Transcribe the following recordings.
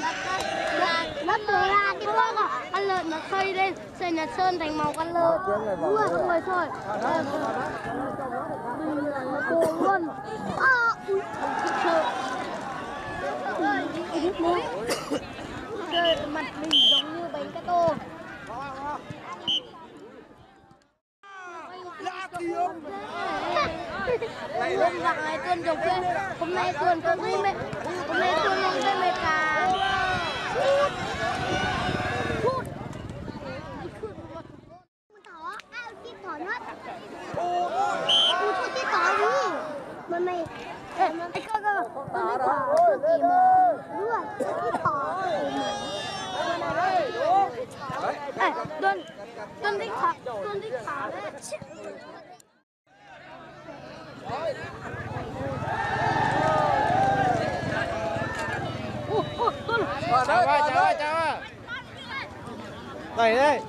là lớp là, cái thuốc à con lợn nó xây lên xây nhà sơn thành màu con lợn. Vừa xong rồi thôi. Ờ, mình là nó cô luôn. À, ui sợ mặt mình giống như bánh cá tô hôm nay tuần tôi thấy mệt hôm nay tuần tôi thấy mệt cả mẹ Hôm nay tuần không thấy mẹ cả mà mày ê cái cơ cơ con đi thỏ cực kỳ mà đúng rồi cái thỏ ê tuần tuần đi thỏ tuần đi thỏ đấy Ủa, chào ơi chào ơi chào ơi. Đẩy đây.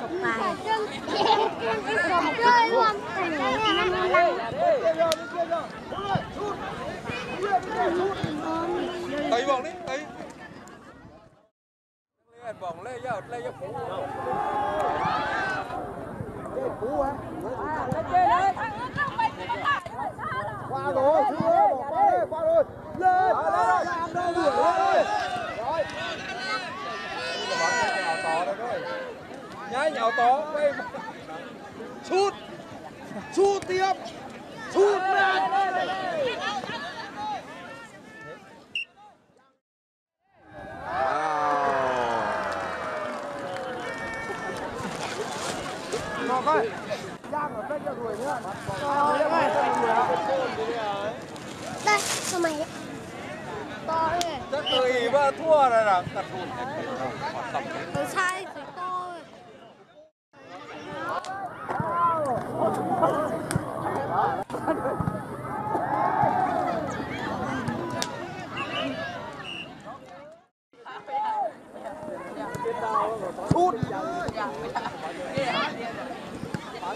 Chụp bài chơi luôn đẩy vòng đi đẩy lên vòng lên giờ lên giờ á qua rồi chưa qua rồi qua rồi. Lên làm đâu đuổi rồi rồi nhào to đây thôi nhá nhào to đây sút sút tiếp. Sút lên Ngọc ơi, Giang ở bên cho đuổi nữa. Rồi, đây cho mày to đấy Chắc người mà thua rồi là cật hụt. Nó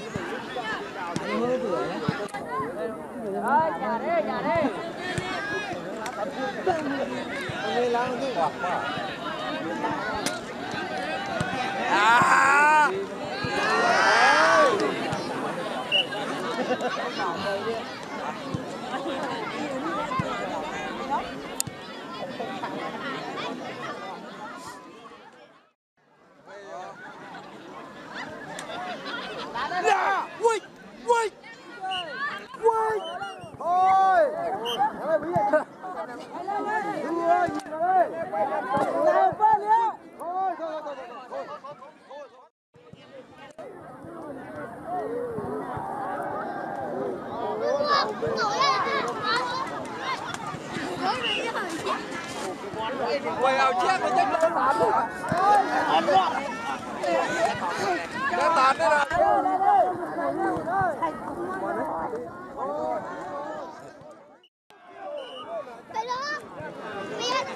sai phải to ấy. Sút. À. Dạ, ui, ui, ui. Thôi. Em ơi, bí vậy. Đưa, nhìn vào đây. Làm phát nữa. Thôi, thôi, thôi, thôi, thôi. Quay ao chết nó chết lên tàn luôn. Cái tàn đây rồi Cái đó biết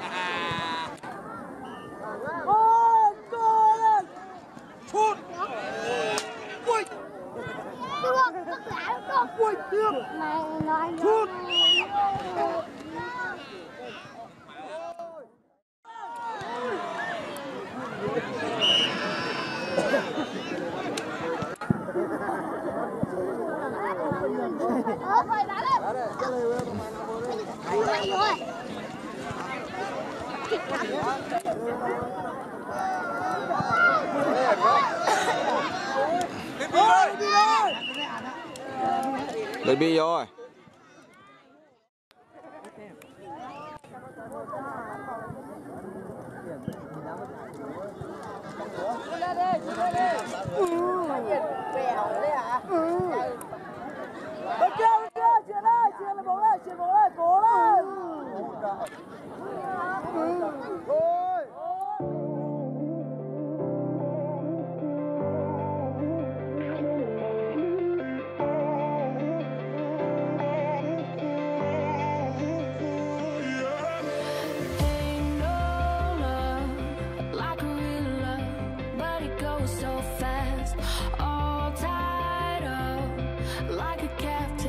Sút. Ui, được tất tiếp. mày bi ơi, đi ơi. Lên bi rồi. Ừ. Ừ. Ừ. so fast. All tied up like a captain